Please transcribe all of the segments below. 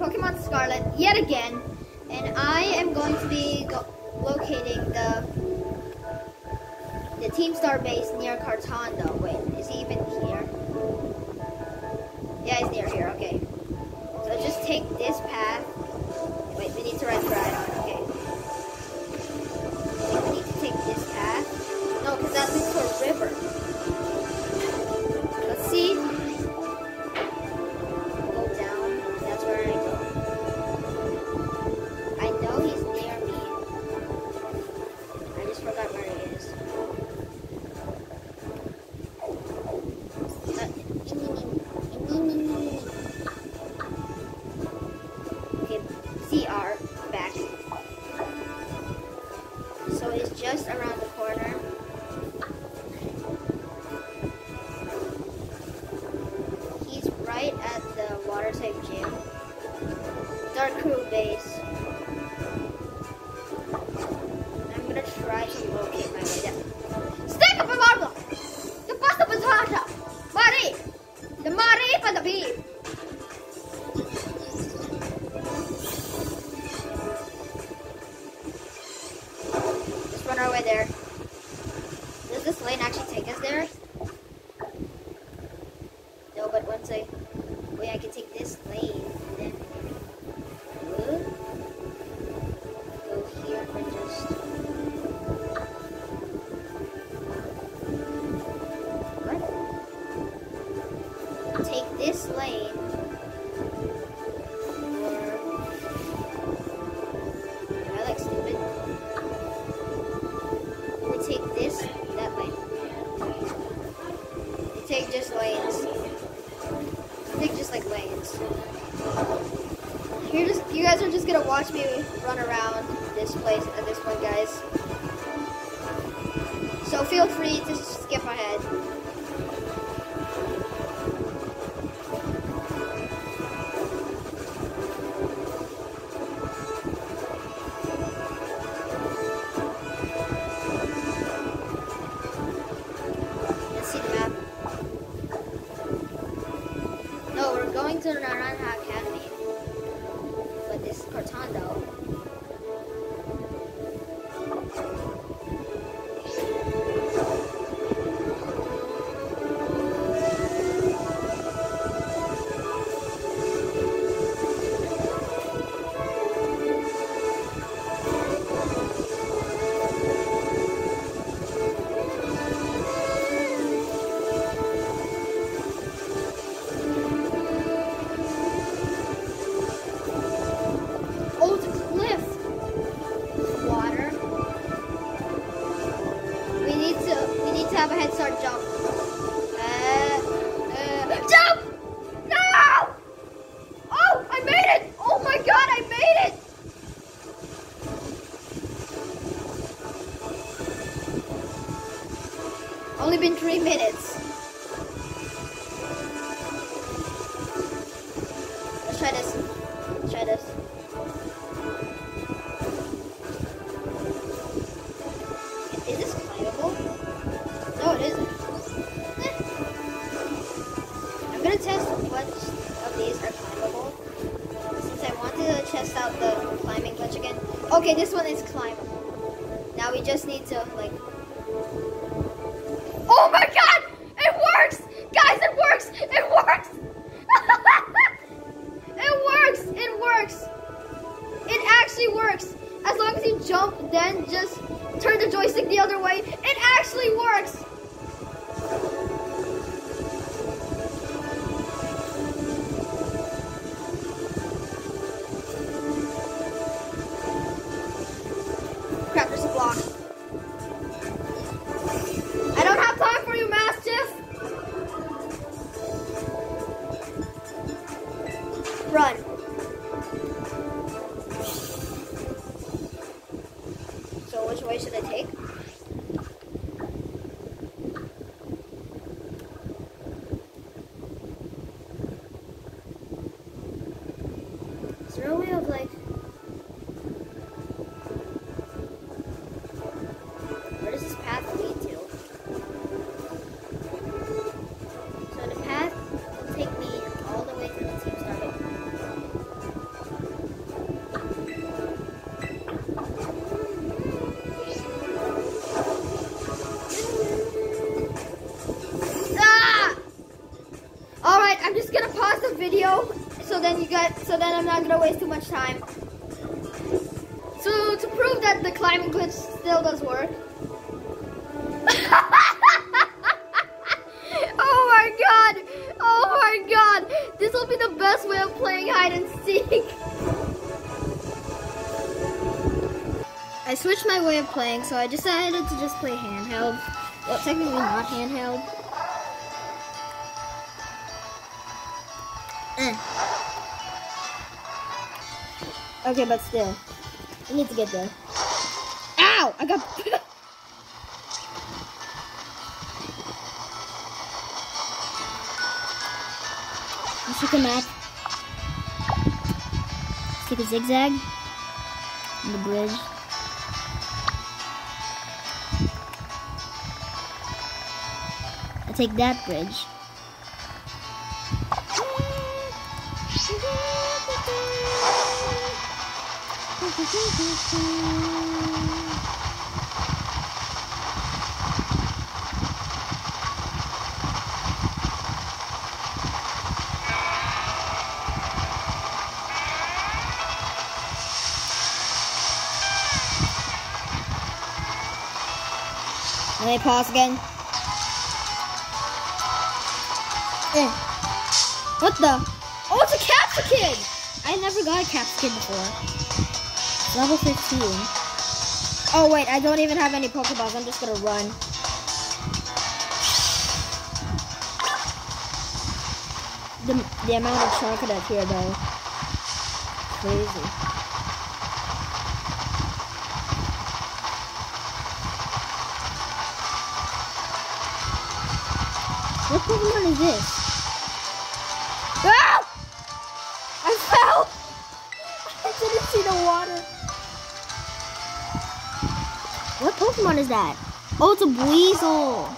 Pokemon Scarlet yet again, and I am going to be locating the the Team Star base near Cortondo. Wait, is he even here? Yeah, he's near here. Okay. So just take this path. Wait, we need to ride Groudon. Okay. We need to take this path. No, because that leads to a river. Let's see. gonna watch me run around this place at this point, guys. So feel free we need to have a head start jump. Video so then you got so then I'm not gonna waste too much time. So to prove that the climbing glitch still does work. oh my god! Oh my god! This will be the best way of playing hide and seek. I switched my way of playing, so I decided to just play handheld. Well, technically not handheld. Okay, but still. I need to get there. Ow! I got... Let's take a map. Let's take a zigzag. On the bridge. I take that bridge. Let me pause again. Eh. What the? Oh, it's a Capsakid! I never got a Capsakid before. Level 15. Oh, wait, I don't even have any Pokeballs. I'm just gonna run. The, the amount of chocolate here, though. Crazy. What Pokemon is this? Is that? Oh, it's a Weasel.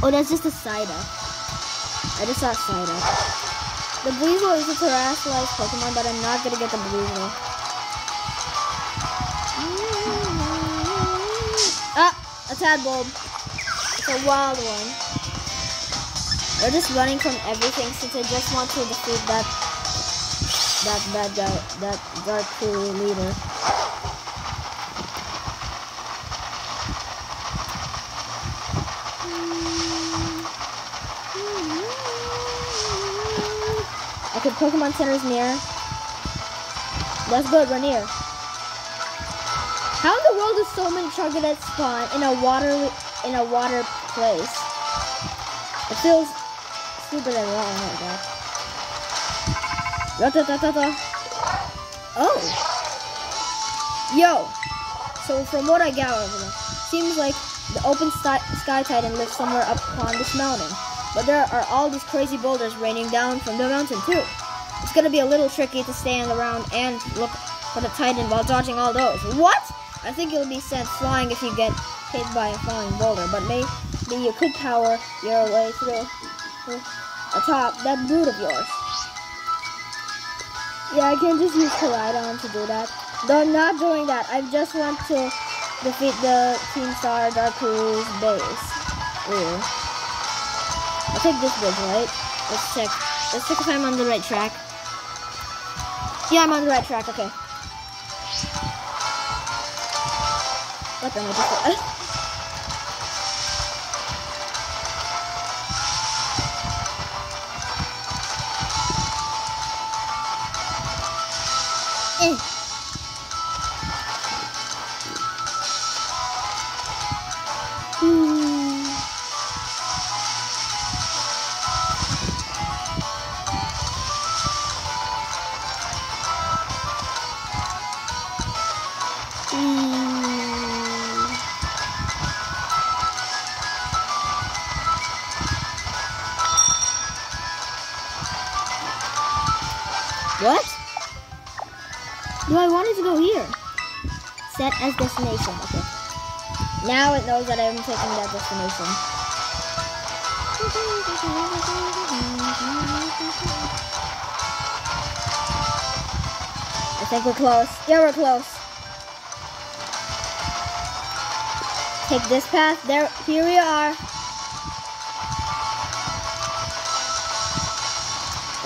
Oh, that's just a Psyduck. I just saw Psyduck. The Weasel is a terastallized Pokemon, but I'm not gonna get the Weasel. Ah, a Tadbulb. It's a wild one. They're just running from everything since I just want to defeat that that bad guy, that dark crew leader. Okay, Pokemon Center is near. That's good, we're near. How in the world do so many Charcadets spawn in a water in a water place? It feels stupid and wrong like that. Da, Oh! Yo! So from what I gather, seems like the open sky, sky titan lives somewhere up on this mountain. But there are all these crazy boulders raining down from the mountain too. It's gonna be a little tricky to stand around and look for the titan while dodging all those. What? I think you'll be sent flying if you get hit by a falling boulder, but maybe you could power your way through atop that boot of yours. Yeah, I can just use Koraidon to do that. Though not doing that, I just want to defeat the Team Star Dark base. Ooh. I'll take this bridge, right? Let's check. Let's check if I'm on the right track. Yeah, I'm on the right track, okay. What the heck? What? As destination. Okay. Now it knows that I'm taking that destination. I think we're close. Yeah, we're close. Take this path. There, here we are.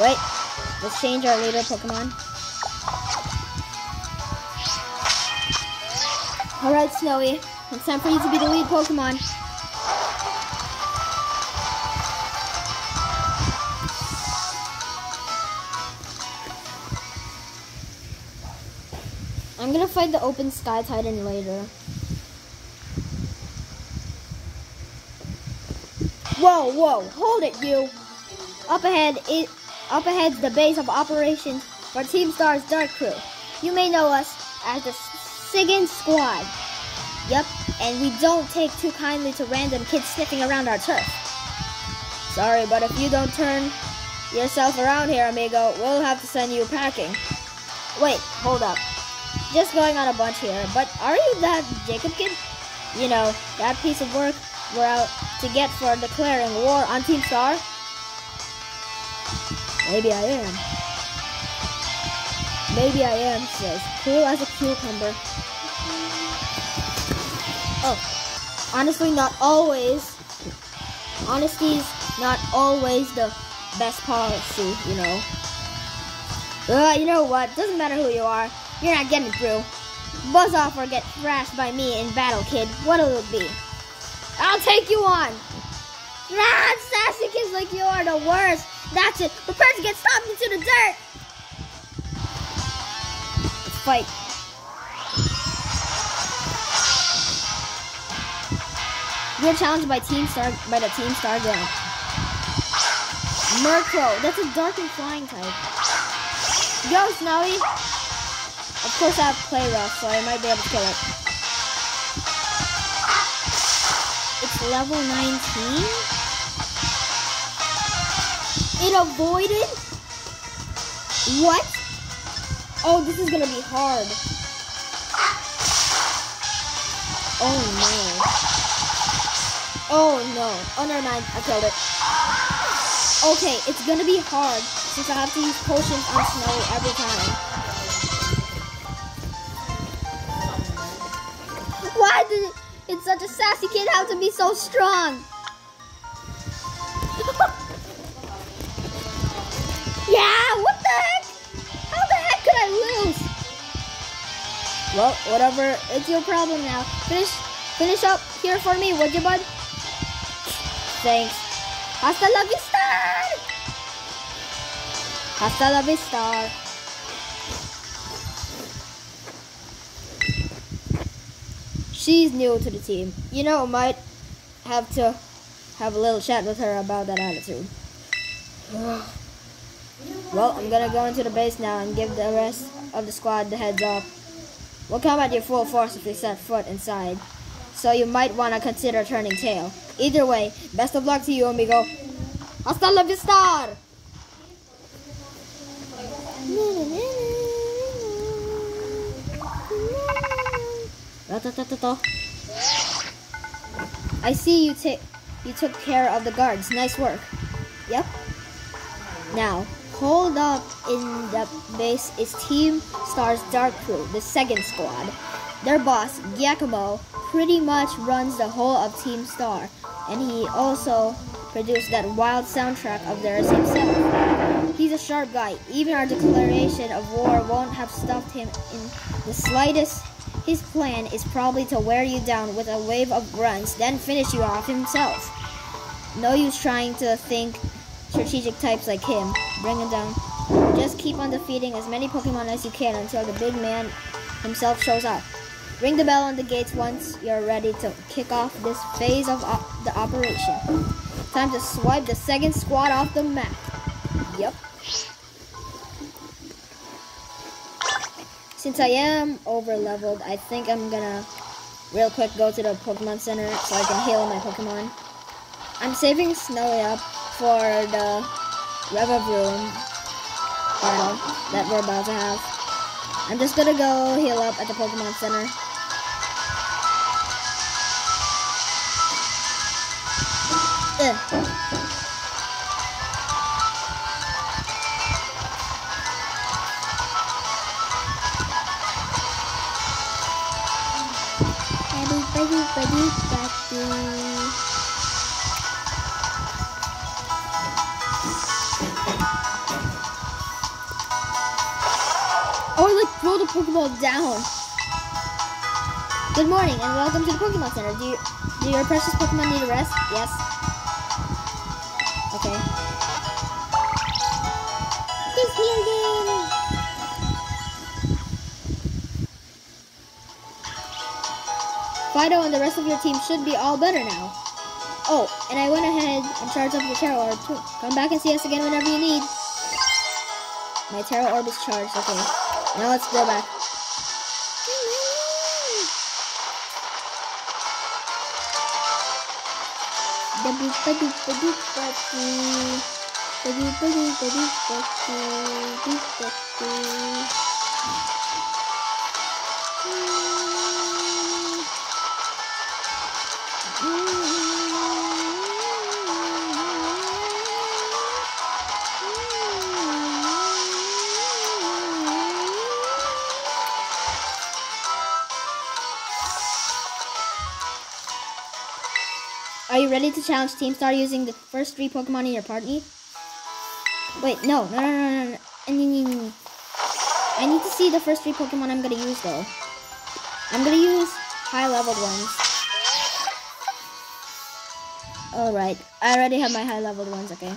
Wait, let's change our leader Pokemon. Alright, Snowy. It's time for you to be the lead Pokemon. I'm gonna fight the open sky titan later. Whoa, whoa, hold it, you. Up ahead, it, up ahead's the base of operations for Team Star's Dark Crew. You may know us as the Segin Squad. Yep, and we don't take too kindly to random kids sniffing around our turf. Sorry, but if you don't turn yourself around here, amigo, we'll have to send you packing. Wait, hold up. Just going on a bunch here, but are you that Jacob kid? You know, that piece of work we're out to get for declaring war on Team Star? Maybe I am. Maybe I am, says. Cool as a cucumber. Oh, honestly, not always. Honesty's not always the best policy, you know. Uh, you know what? Doesn't matter who you are. You're not getting through. Buzz off or get thrashed by me in battle, kid. What'll it be? I'll take you on. Ah, sassy kids like you are the worst. That's it. Prepare to get stomped into the dirt. Fight. You're challenged by Team Star by the Team Star Grunt. Murkrow, that's a dark and flying type. Go, Snowy. Of course I have play rough, so I might be able to kill it. It's level 19? It avoided? What? Oh, this is gonna be hard. Oh no. Oh no. Oh never mind. I killed it. Okay, it's gonna be hard since I have to use potions on Snow every time. Why did it, it's such a sassy kid have to be so strong? Well, whatever. It's your problem now. Finish, finish up here for me, would you, bud? Thanks. Hasta la vista! Hasta la vista. She's new to the team. You know, might have to have a little chat with her about that attitude. well, I'm gonna go into the base now and give the rest of the squad the heads up. We'll come at you full force if we set foot inside. So you might want to consider turning tail. Either way, best of luck to you, amigo. Hasta la vista! I see you you took care of the guards. Nice work. Yep. Now, hold up in the base is Team Star's Dark Crew, the second squad. Their boss, Giacomo, pretty much runs the whole of Team Star, and he also produced that wild soundtrack of theirs himself. He's a sharp guy. Even our declaration of war won't have stopped him in the slightest. His plan is probably to wear you down with a wave of grunts, then finish you off himself. No use trying to think strategic types like him. Bring him down. Just keep on defeating as many Pokemon as you can until the big man himself shows up. Ring the bell on the gates once you're ready to kick off this phase of op the operation. Time to swipe the second squad off the map. Yep. Since I am over leveled, I think I'm gonna real quick go to the Pokemon Center so I can heal my Pokemon. I'm saving Snowy up for the Revavroom battle that we're about to have. I'm just gonna go heal up at the Pokemon Center. Ugh. Pokeball down. Good morning and welcome to the Pokemon Center. Do, you, do your precious Pokemon need a rest? Yes. Okay. Disney again! Fido and the rest of your team should be all better now. Oh, and I went ahead and charged up your Tera Orb. Come back and see us again whenever you need. My Tera Orb is charged, okay. Now let's go back. Ready to challenge Team Star using the first three Pokemon in your party? Wait, no, no, no, no, no. I need, I need to see the first three Pokemon I'm gonna use though. I'm gonna use high leveled ones. Alright, I already have my high leveled ones, okay.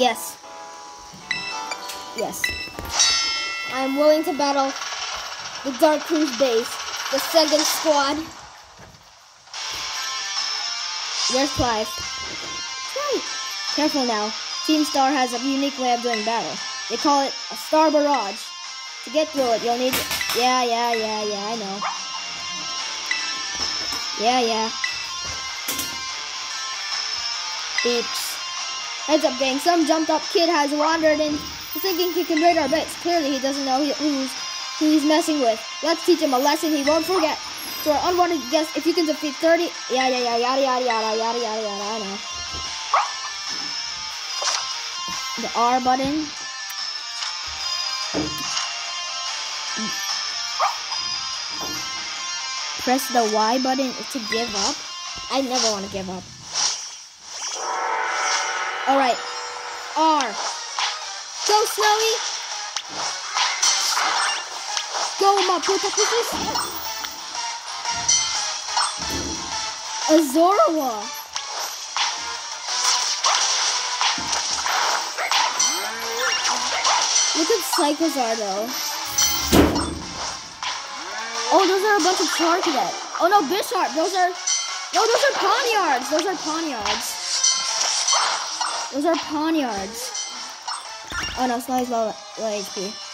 Yes. Yes. I'm willing to battle the Dark Crew's base, the second squad. Where's Clive? Right. Careful now. Team Star has a unique way of doing battle. They call it a Star Barrage. To get through it, you'll need... Yeah, yeah, yeah, yeah, I know. Yeah, yeah. Beeps. Heads up, gang. Some jumped up kid has wandered in thinking he can raid our base. Clearly, he doesn't know who's, who he's messing with. Let's teach him a lesson he won't forget. So unwanted guest, if you can defeat 30, yeah, yeah, yeah, yada, yada, yada, yada, yada, yada, I know. The R button. Press the Y button to give up. I never want to give up. Alright. R. Go, Snowy! Go, my puta A Zorua! Look at Psychozar though. Oh, those are a bunch of Charcadet. Oh no, Bisharp! Those are... No, those are Pawniards! Those are Pawniards. Those are Pawniards. Oh no, Snowy's low, low HP.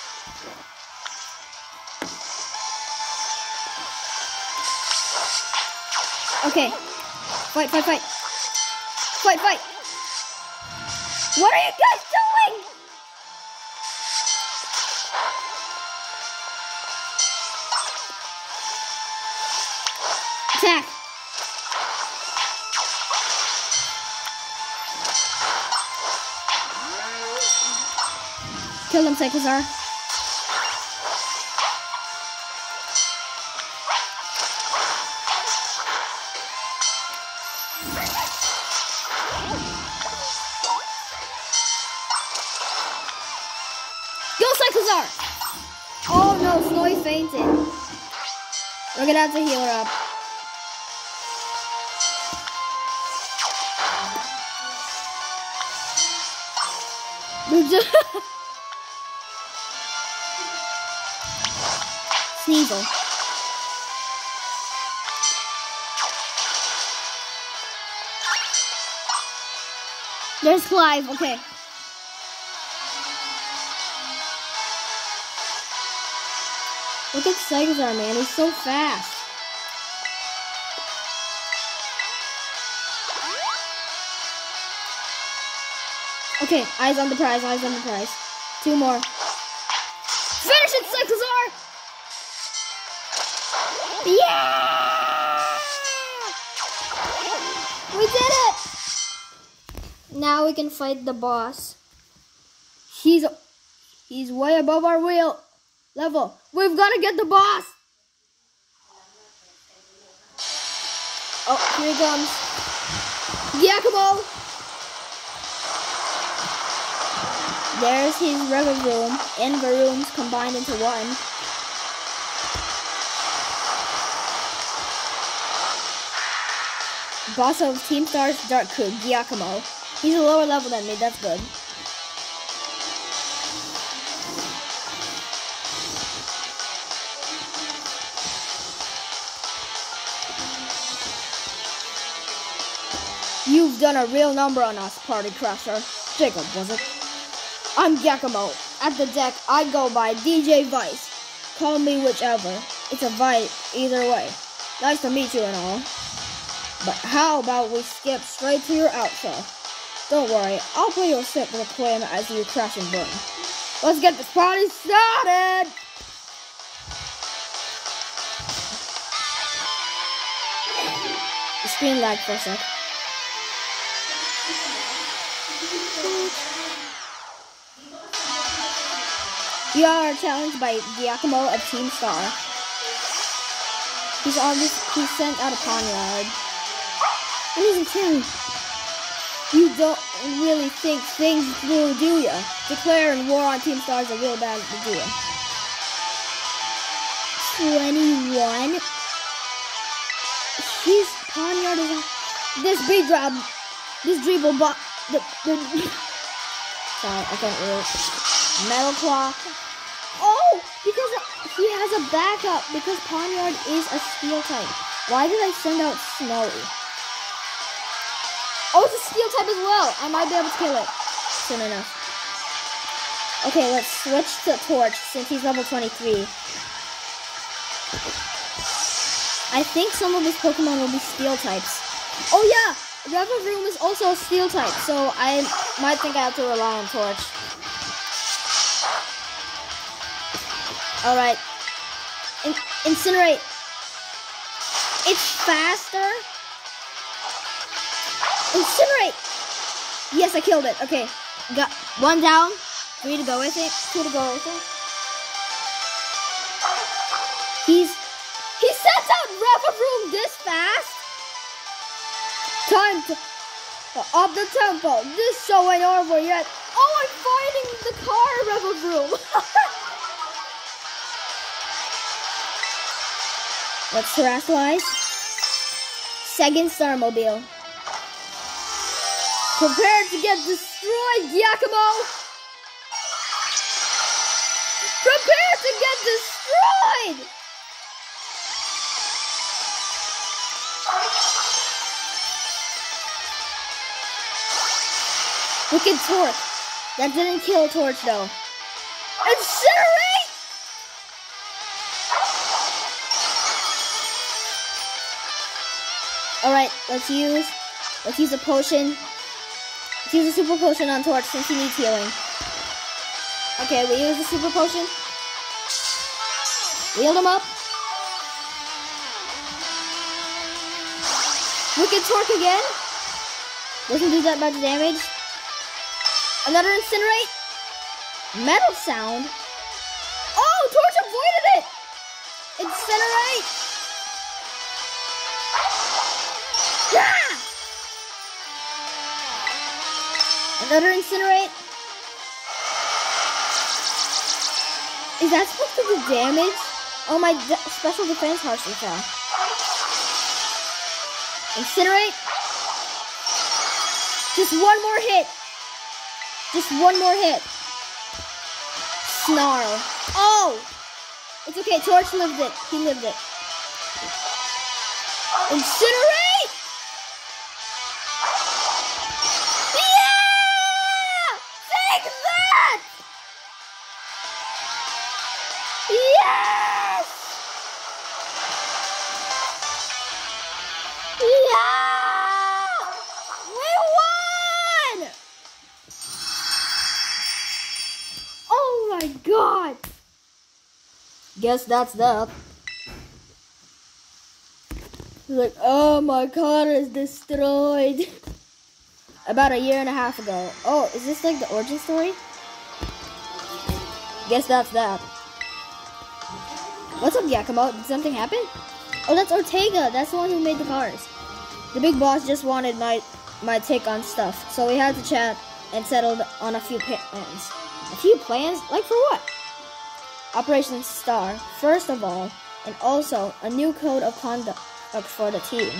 Okay. Fight, fight, fight. Fight, fight. What are you guys doing? Attack. Kill him, Psychozar. Oh no, Snowy fainted. We're gonna have to heal her up. Sneasel. There's Clive, okay. Look at Segazar, man. He's so fast. Okay, eyes on the prize, eyes on the prize. Two more. Finish it, Psychozar! Yeah! We did it! Now we can fight the boss. He's he's way above our wheel level. We've got to get the boss. Oh, here he comes. Giacomo. There's his Revavroom and Varooms combined into one. Boss of Team Star's Dark Crew, Giacomo. He's a lower level than me, that's good. You've done a real number on us, Party Crasher. Jacob, was it? I'm Giacomo. At the deck, I go by DJ Vice. Call me whichever. It's a Vice either way. Nice to meet you and all. But how about we skip straight to your outro? Don't worry, I'll play your set reclaim as you crash and burn. Let's get this party started! Lagged for a sec. You are challenged by Giacomo of Team Star. He's this. He's sent out a Pawniard. What is a challenge? You don't really think things through, do ya? Declaring war on Team Star is a real bad idea. 21? He's Pawniard is on. This big drop. This dribble bot. The, the, sorry, I can't really. Metal Claw. Oh, because he has a backup. Because Pawniard is a steel type. Why did I send out Snowy? Oh, it's a steel type as well. I might be able to kill it soon enough. Okay, let's switch to Torch since he's level 23. I think some of his Pokemon will be steel types. Oh yeah, Revavroom is also a steel type, so I might think I have to rely on Torch. Alright. In incinerate. It's faster. Incinerate! Yes, I killed it. Okay. Got one down. Three to go I think. Two to go with it. He's he sets out Revavroom this fast. Time to up the tempo. This show ain't over yet. Oh, I'm fighting the car Revavroom. Let's terastallize. Second Starmobile. Prepare to get destroyed, Giacomo! Wicked Torque. That didn't kill Torch though. Incinerate! Alright, let's use let's use a potion. Let's use a super potion on Torch since he needs healing. Okay, we use the super potion. Healed him up. Wicked Torque again. Doesn't do that much damage. Another incinerate. Metal sound. Oh, Torch avoided it. Incinerate. Yeah! Another incinerate. Is that supposed to do damage? Oh, my de special defense harshly fell. Incinerate. Just one more hit. Just one more hit. Snarl. Oh! It's okay. Torch lived it. He lived it. Incinerate! Guess that's that. Like, oh my car is destroyed. About a year and a half ago. Oh, is this like the origin story? Guess that's that. What's up, Giacomo? Did something happen? Oh, that's Ortega. That's the one who made the cars. The big boss just wanted my my take on stuff, so we had to chat and settled on a few plans. A few plans? Like for what? Operation Star, first of all, and also a new code of conduct for the team.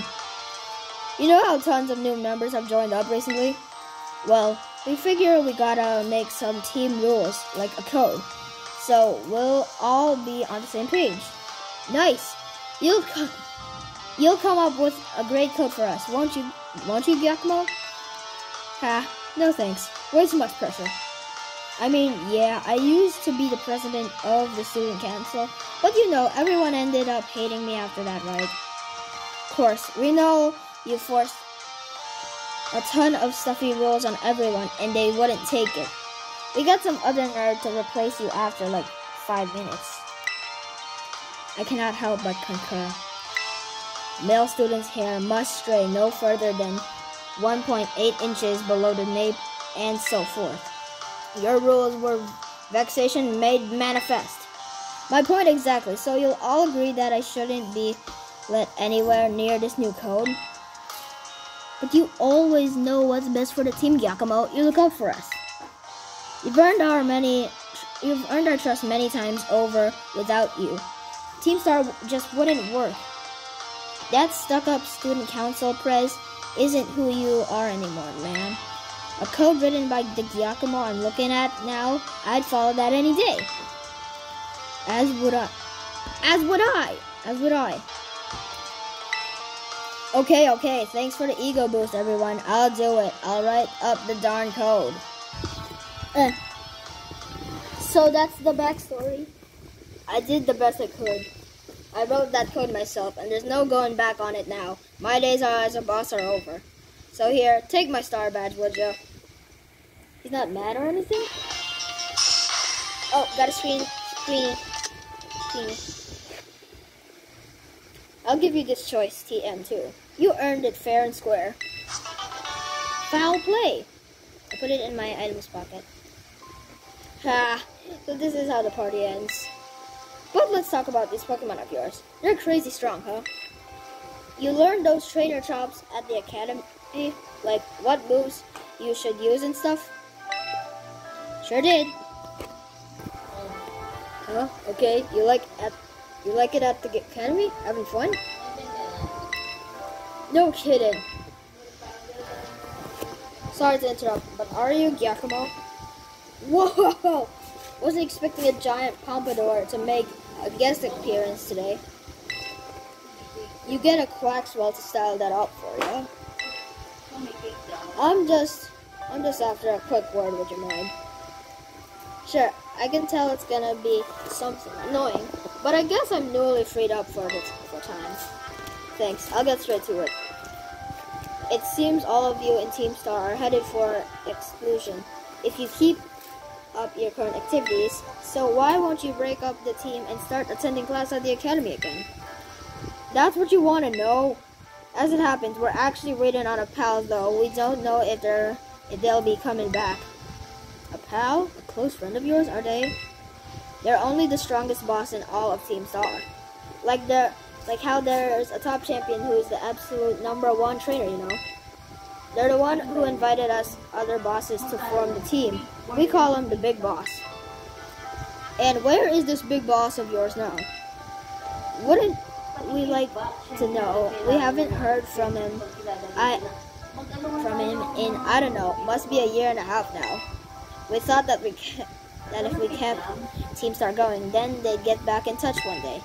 You know how tons of new members have joined up recently? Well, we figure we gotta make some team rules, like a code, so we'll all be on the same page. Nice. You'll come, you'll come up with a great code for us, won't you? Won't you, Giacomo? Ha, no thanks. Way too much pressure. I mean, yeah, I used to be the president of the student council, but you know, everyone ended up hating me after that, right? Of course, we know you forced a ton of stuffy rules on everyone, and they wouldn't take it. We got some other nerd to replace you after like five minutes. I cannot help but concur. Male students' hair must stray no further than 1.8 inches below the nape, and so forth. Your rules were vexation made manifest. My point exactly, so you'll all agree that I shouldn't be let anywhere near this new code? But you always know what's best for the team, Giacomo. You look out for us. You've earned our many you've earned our trust many times over without you. Team Star just wouldn't work. That stuck-up student council prez isn't who you are anymore, man. A code written by the Giacomo I'm looking at now, I'd follow that any day. As would I. As would I. As would I. Okay, okay. Thanks for the ego boost, everyone. I'll do it. I'll write up the darn code. Eh. So that's the backstory. I did the best I could. I wrote that code myself, and there's no going back on it now. My days as a boss are over. So here, take my star badge, would you? He's not mad or anything? Oh, got a screen. Screen. Screen. I'll give you this choice, TM2. You earned it fair and square. Foul play. I put it in my items pocket. Ha, so this is how the party ends. But let's talk about these Pokemon of yours. They're crazy strong, huh? You learned those trainer chops at the academy? Like what moves you should use and stuff? Sure did. Huh? Okay, you like at you like it at the academy? Having fun? No kidding. Sorry to interrupt, but are you Giacomo? Whoa! Wasn't expecting a giant pompadour to make a guest appearance today. You get a Quaxwell to style that up for you. I'm just, I'm just after a quick word with your mind. Sure, I can tell it's gonna be something annoying, but I guess I'm newly freed up for this for time. Thanks, I'll get straight to it. It seems all of you in Team Star are headed for exclusion if you keep up your current activities, so why won't you break up the team and start attending class at the academy again? That's what you want to know? As it happens, we're actually waiting on a pal, though we don't know if they're if they'll be coming back. A pal? A close friend of yours, are they? They're only the strongest boss in all of Team Star. Like the like how there's a top champion who is the absolute number one trainer, you know. They're the one who invited us other bosses to form the team. We call him the big boss. And where is this big boss of yours now? Wouldn't we like to know? We haven't heard from him. I from him in I don't know, must be a year and a half now. We thought that we that if we kept Team Star going, then they'd get back in touch one day.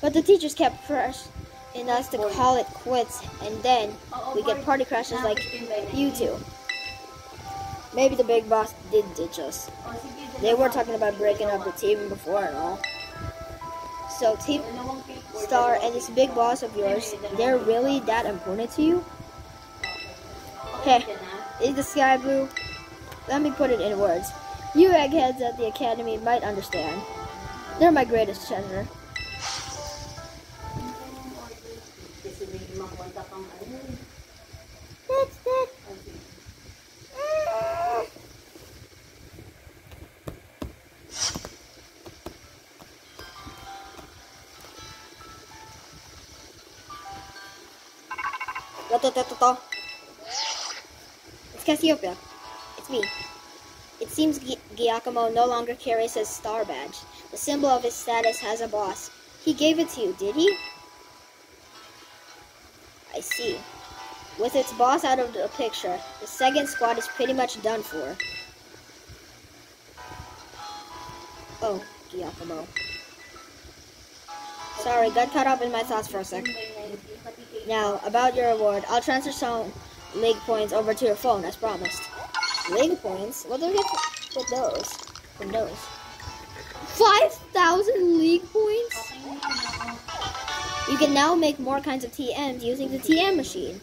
But the teachers kept pressing us to call it quits, and then we get party crashes like you two. Maybe the big boss did ditch us. They were talking about breaking up the team before and all. So Team Star and this big boss of yours, they're really that important to you? Hey, is the sky blue? Let me put it in words. You eggheads at the academy might understand. They're my greatest treasure. It's Cassiopeia. It's me. It seems Gi- Giacomo no longer carries his star badge. The symbol of his status has a boss. He gave it to you, did he? I see. With its boss out of the picture, the second squad is pretty much done for. Oh, Giacomo. Sorry, got caught up in my thoughts for a sec. Now, about your reward, I'll transfer some league points over to your phone as promised. League points? What do we get with those? From those? 5,000 league points? You can now make more kinds of TMs using the TM machine.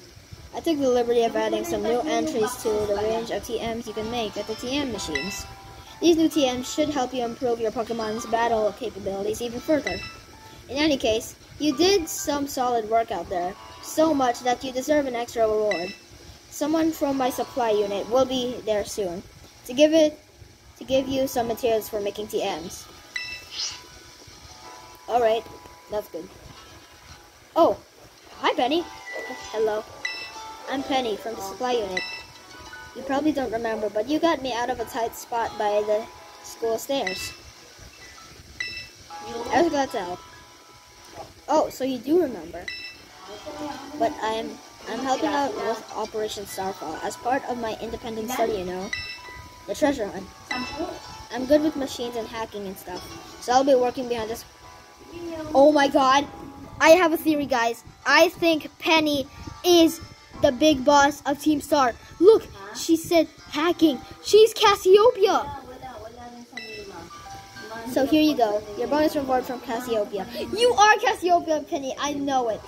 I took the liberty of adding some new entries to the range of TMs you can make at the TM machines. These new TMs should help you improve your Pokemon's battle capabilities even further. In any case, you did some solid work out there, so much that you deserve an extra reward. Someone from my supply unit will be there soon to give it to give you some materials for making TMs. Alright, that's good. Oh, hi Penny. Hello. I'm Penny from the supply unit. You probably don't remember, but you got me out of a tight spot by the school stairs. I was glad to help. Oh, so you do remember. But I'm I'm helping out with Operation Starfall as part of my independent study, you know. The treasure hunt. I'm good with machines and hacking and stuff. So I'll be working behind this. Oh my god. I have a theory, guys. I think Penny is the big boss of Team Star. Look, she said hacking. She's Cassiopeia. So here you go. Your bonus reward from Cassiopeia. You are Cassiopeia, Penny. I know it.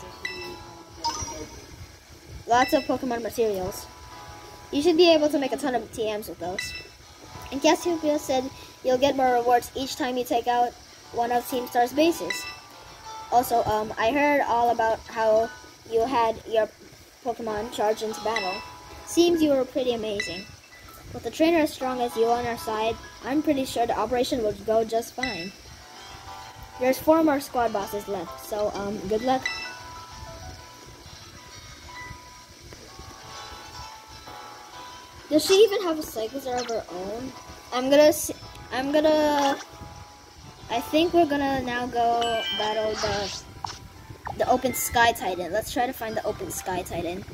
Lots of Pokemon materials. You should be able to make a ton of TMs with those. And Cassiopeia said you'll get more rewards each time you take out one of Team Star's bases. Also, um, I heard all about how you had your Pokemon charge into battle. Seems you were pretty amazing. With a trainer as strong as you on our side, I'm pretty sure the operation will go just fine. There's four more squad bosses left, so um, good luck. Does she even have a Psychosaur of her own? I'm gonna, I'm gonna, I think we're gonna now go battle the, the Open Sky Titan. Let's try to find the Open Sky Titan.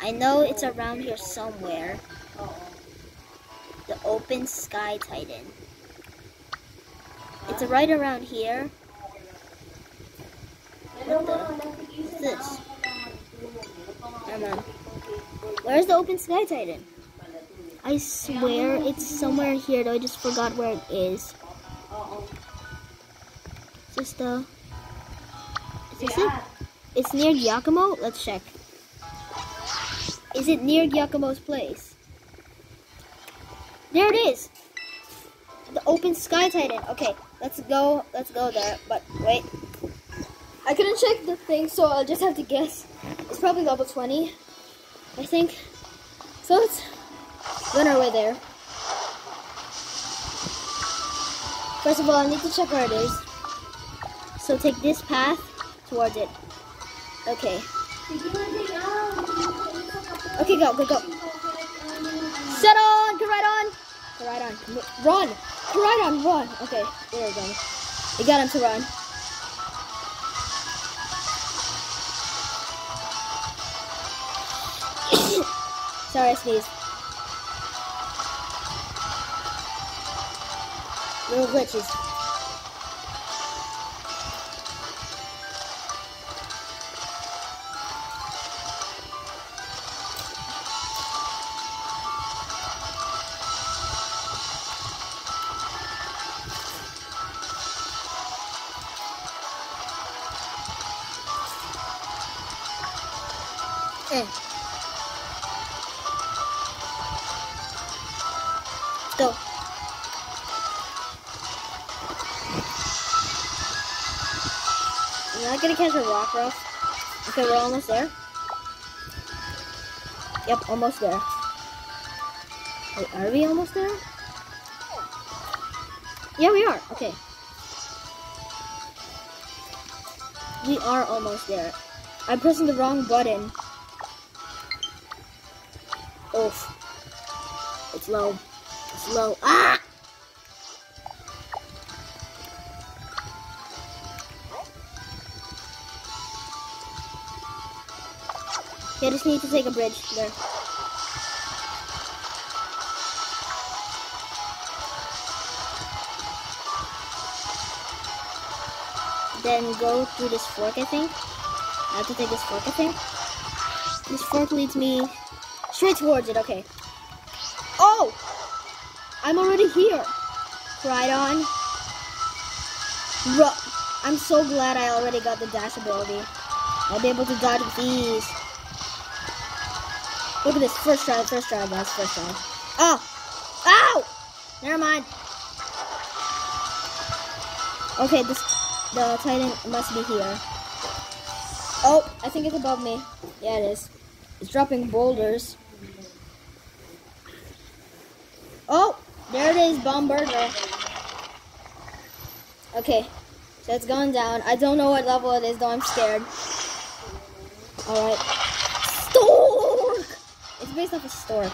I know it's around here somewhere. The Open Sky Titan. It's right around here. What the? What's this? Come on. Where's the Open Sky Titan? I swear it's somewhere here though. I just forgot where it is. Is this the? Is this it? It's near Giacomo. Let's check. Is it near Giacomo's place? There it is. The Open Sky Titan. Okay, let's go. Let's go there. But wait, I couldn't check the thing, so I'll just have to guess. It's probably level 20, I think. So let's on our way there. First of all, I need to check where it is. So take this path towards it. Okay. Okay, go, go, go. Set on! Go right on! Go right on. Run! Go right on, run! Okay, there we go. We got him to run. Sorry, I sneezed. Little glitches. Eh. Go. Not gonna catch a Rockruff. Okay, we're almost there. Yep, almost there. Wait, are we almost there? Yeah, we are. Okay. We are almost there. I'm pressing the wrong button. Oof. It's low. It's low. Ah! Need to take a bridge there. Then go through this fork, I think. I have to take this fork, I think. This fork leads me straight towards it, okay. Oh! I'm already here. Right on. Ru I'm so glad I already got the dash ability. I'll be able to dodge with ease. Look at this. First try, first try, guys. First try. Oh! Ow! Never mind. Okay, this the Titan must be here. Oh, I think it's above me. Yeah, it is. It's dropping boulders. Oh, there it is, Bombirdier. Okay, so it's going down. I don't know what level it is, though I'm scared. Alright. Stork! Based off a stork.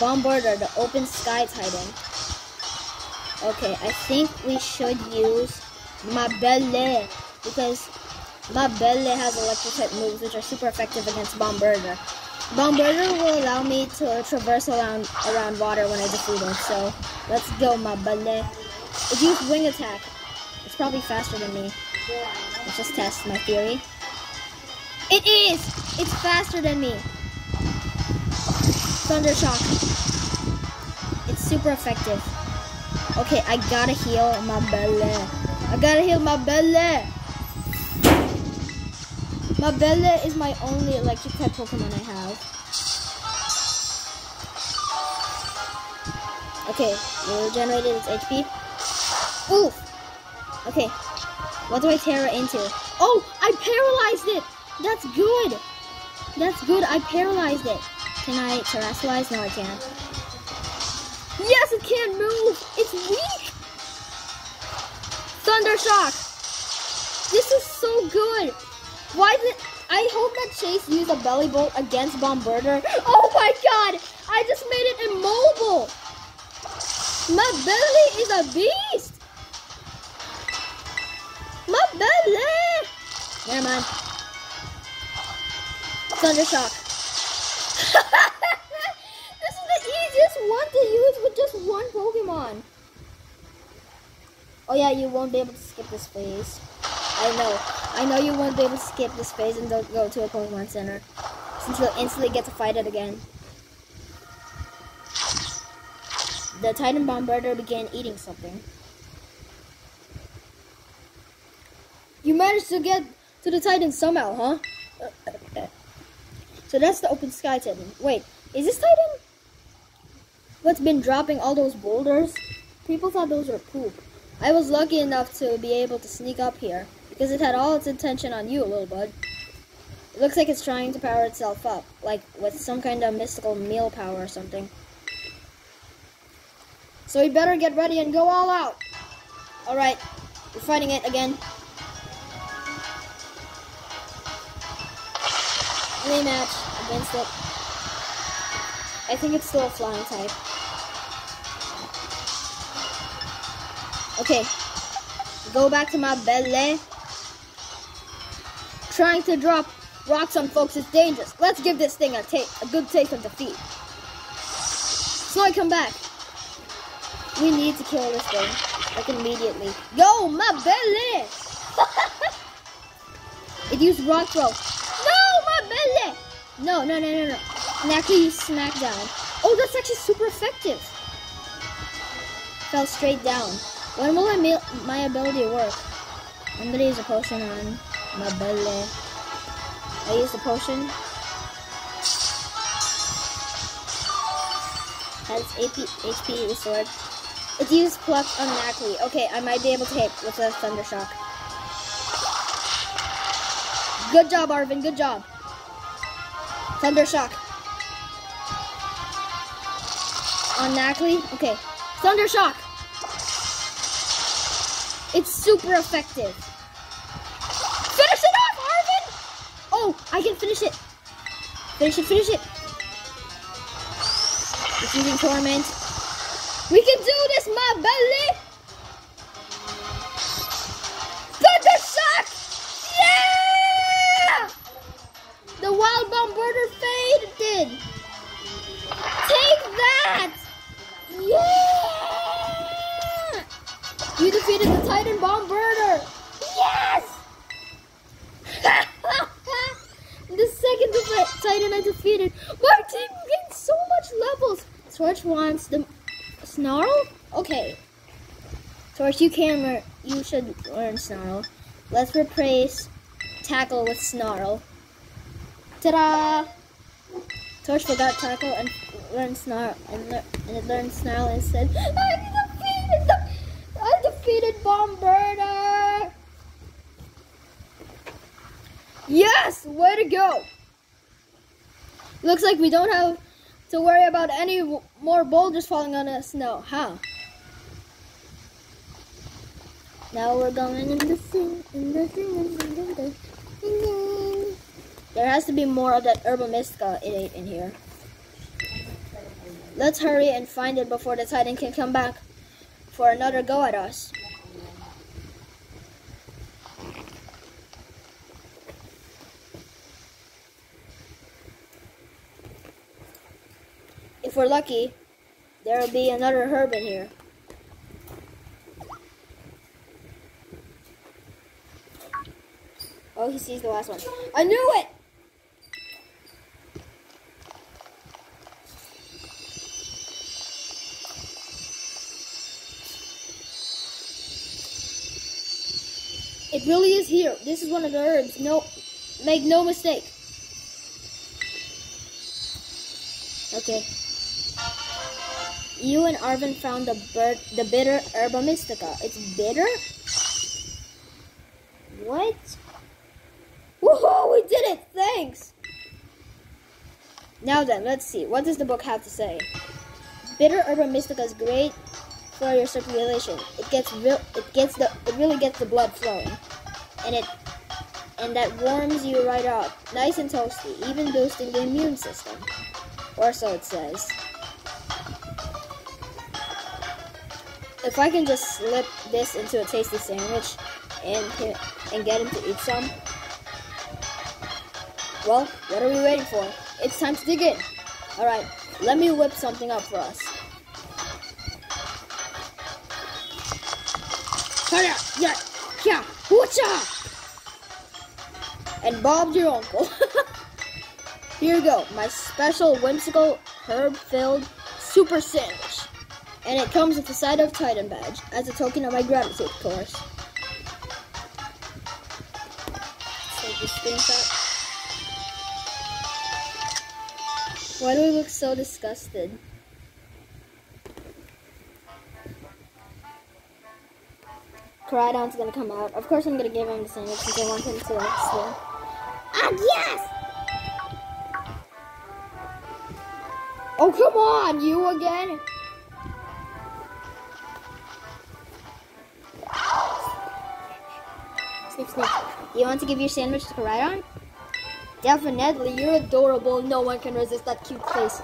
Bombirdier, the open sky titan. Okay, I think we should use Mabelle because Mabelle has electric type moves which are super effective against Bombirdier. Bombirdier will allow me to traverse around around water when I defeat it, so let's go Mabelle. It used wing attack. It's probably faster than me. Let's just test my theory. It is! It's faster than me. Thunder Shock. It's super effective. Okay, I gotta heal my belly. I gotta heal my belly. My belly is my only electric type Pokemon I have. Okay, it regenerated its HP. Ooh! Okay, what do I tear it into? Oh, I paralyzed it! That's good! That's good, I paralyzed it. Can I terastallize? No, I can't. Yes, it can't move! It's weak! Thunder Shock! This is so good! Why did I hope that Chase used a belly bolt against Bombirdier? Oh my god! I just made it immobile! My belly is a beast! My belly! Never mind. Thunder Shock. this is the easiest one to use with just one Pokemon. Oh yeah, you won't be able to skip this phase. I know. I know you won't be able to skip this phase and don't go to a Pokemon Center. Since you'll instantly get to fight it again. The Titan Bombirdier began eating something. You managed to get to the Titan somehow, huh? So that's the open sky Titan. Wait, is this Titan? What's been dropping all those boulders? People thought those were poop. I was lucky enough to be able to sneak up here because it had all its attention on you, little bud. It looks like it's trying to power itself up, like with some kind of mystical meal power or something. So we better get ready and go all out. Alright, we're fighting it again. Rematch against it. I think it's still a flying type. Okay, go back to my belly. Trying to drop rocks on folks is dangerous. Let's give this thing a, take a good taste of defeat. So I come back. We need to kill this thing, like immediately. Yo, my belly! it used rock throw. No! No, no, no, no, no. Use smackdown. Oh, that's actually super effective. Fell straight down. When will my, my ability work? I'm gonna use a potion on my belly. I use the potion. Has AP, HP restored. It's used pluck on Nacli. Okay, I might be able to hit with a Thunder Shock. Good job, Arven. Good job. Thunder Shock. On Nacli. Okay. Thunder Shock. It's super effective. Finish it off, Arven! Oh, I can finish it. Finish it, finish it. Using Torment. We can do this, my belly! Torch, you can learn. You should learn snarl. Let's replace tackle with snarl. Ta-da! Torch forgot tackle and learned snarl and, lear- and it learned snarl instead. I defeated the I defeated Bombirdier! Yes! Way to go! Looks like we don't have to worry about any more boulders falling on us now, huh? Now we're going in the sing, in the in the in the. There has to be more of that Herba Mystica in here. Let's hurry and find it before the Titan can come back for another go at us. If we're lucky, there will be another herb in here. Oh, he sees the last one. I knew it! It really is here. This is one of the herbs. No, make no mistake. Okay. You and Arven found the bird, the bitter herba mystica. It's bitter. What? We did it! Thanks. Now then, let's see. What does the book have to say? Bitter herba mystica is great for your circulation. It gets real. It gets the. It really gets the blood flowing, and it and that warms you right up, nice and toasty, even boosting the immune system, or so it says. If I can just slip this into a tasty sandwich and and get him to eat some, well, what are we waiting for? It's time to dig in. All right, let me whip something up for us. Hurry up! Yeah, yeah, whatcha? And Bob's your uncle. Here you go, my special whimsical herb-filled super sandwich. And it comes with a side of Titan badge as a token of my gratitude, of course. This screenshot. Why do we look so disgusted? Koraidon's gonna come out. Of course, I'm gonna give him the sandwich because I want him to swim. Ah, yes! Oh, come on, you again? Snip, snip. You want to give your sandwich to Koraidon? Definitely, you're adorable. No one can resist that cute face.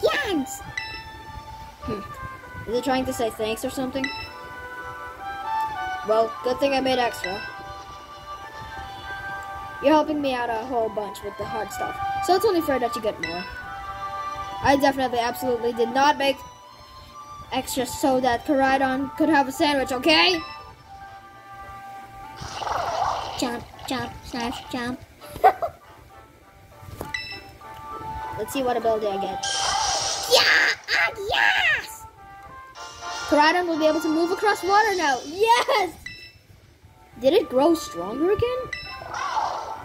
Thanks! Hmm. Is it trying to say thanks or something? Well, good thing I made extra. You're helping me out a whole bunch with the hard stuff, so it's only fair that you get more. I definitely, absolutely did not make extra so that Koraidon could have a sandwich, okay? Jump, jump, slash, jump. Let's see what ability I get. Yeah! Ah, yes! Koraidon will be able to move across water now. Yes! Did it grow stronger again?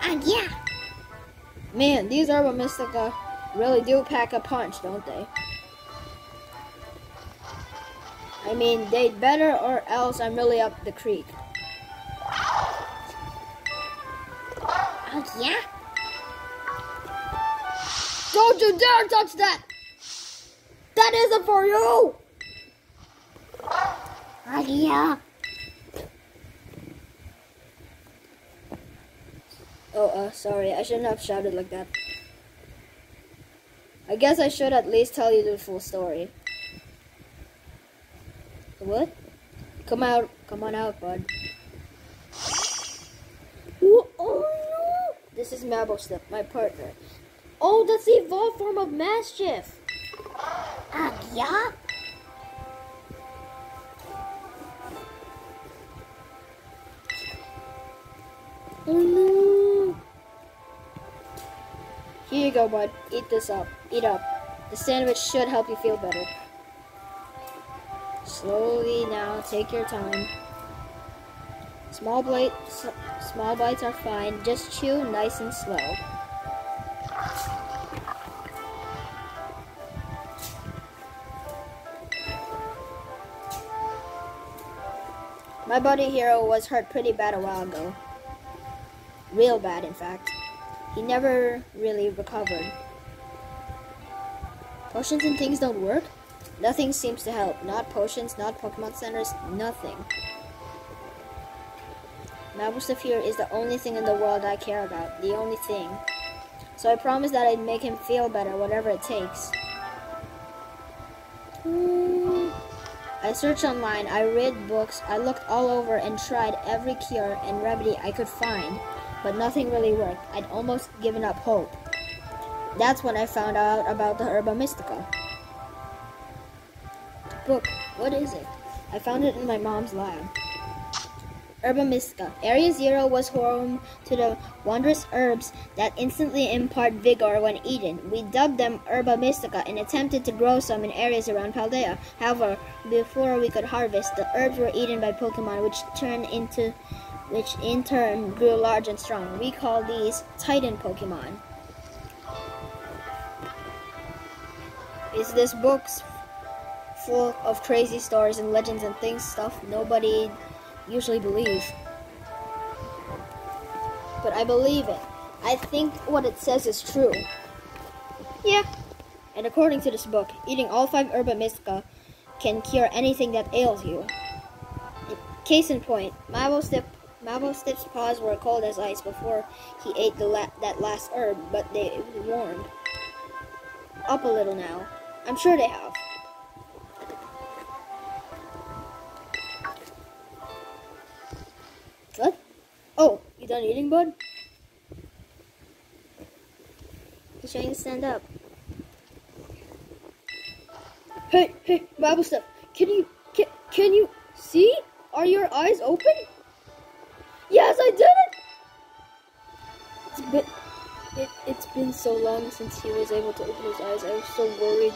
And yeah. Man, these Herba Mystica really do pack a punch, don't they? I mean, they'd better or else I'm really up the creek. Oh, yeah? Don't you dare touch that! That isn't for you! Yeah. Oh, uh, sorry. I shouldn't have shouted like that. I guess I should at least tell you the full story. What? Come out. Come on out, bud. Oh no! This is Mabosstiff, my partner. Oh, that's the evolved form of Maschiff. Ah, yeah? Oh no! Here you go, bud. Eat this up. Eat up. The sandwich should help you feel better. Slowly now, take your time. Small bites, small bites are fine. Just chew nice and slow. My buddy Hero was hurt pretty bad a while ago. Real bad, in fact. He never really recovered. Potions and things don't work? Nothing seems to help. Not potions, not Pokemon centers, nothing. Mabosstiff is the only thing in the world I care about. The only thing. So I promised that I'd make him feel better, whatever it takes. Hmm. I searched online, I read books, I looked all over and tried every cure and remedy I could find, but nothing really worked. I'd almost given up hope. That's when I found out about the Herba Mystica. Book, what is it? I found it in my mom's lab. Herba Mystica. Area Zero was home to the wondrous herbs that instantly impart vigor when eaten. We dubbed them Herba Mystica and attempted to grow some in areas around Paldea. However, before we could harvest, the herbs were eaten by Pokemon, which turned into, which in turn grew large and strong. We call these Titan Pokemon. Is this book's full of crazy stories and legends and things stuff nobody usually believe. But I believe it. I think what it says is true. Yeah. And according to this book, eating all five Herba Mystica can cure anything that ails you. Case in point, Mabosstiff's paws were cold as ice before he ate the la- that last herb, but they warmed up a little now. I'm sure they have. Done eating, bud? He's trying to stand up. Hey, hey, Bible stuff. Can you can, can you see? Are your eyes open? Yes, I did it. It's been it, it's been so long since he was able to open his eyes. I was so worried.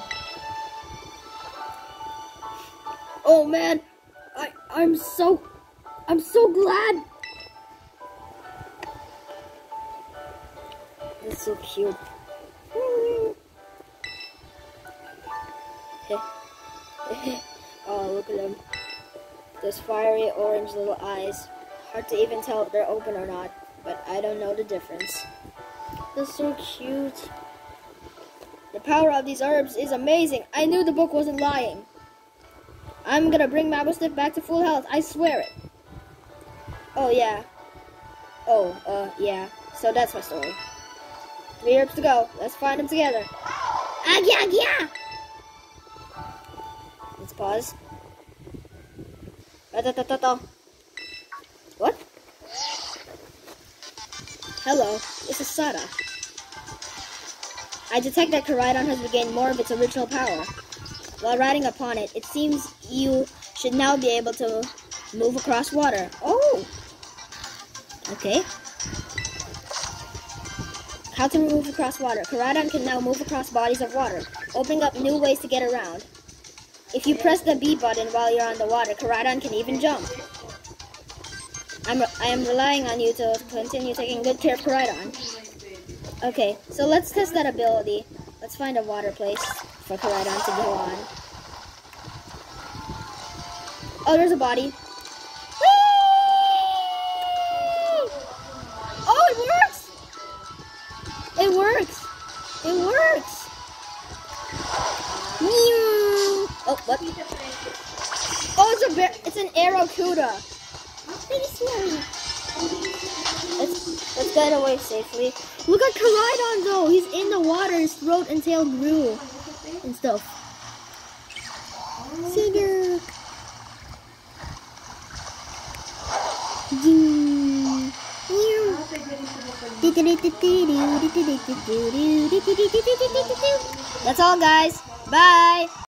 Oh man, I I'm so I'm so glad. So cute. oh, look at them. Those fiery orange little eyes. Hard to even tell if they're open or not, but I don't know the difference. They're so cute. The power of these herbs is amazing. I knew the book wasn't lying. I'm gonna bring Mabosstiff back to full health. I swear it. Oh, yeah. Oh, uh, yeah. So that's my story. Three herbs to go. Let's find them together. Yeah, yeah! Let's pause. What? Hello, this is Sada. I detect that Koraidon has regained more of its original power. While riding upon it, it seems you should now be able to move across water. Oh! Okay. How to move across water. Koraidon can now move across bodies of water, opening up new ways to get around. If you press the B button while you're on the water, Koraidon can even jump. I'm, I am relying on you to continue taking good care of Koraidon. Okay, so let's test that ability. Let's find a water place for Koraidon to go on. Oh, there's a body. safely. Look at Koraidon though! He's in the water, his throat and tail grew and stuff. Sigurd! That's all guys. Bye!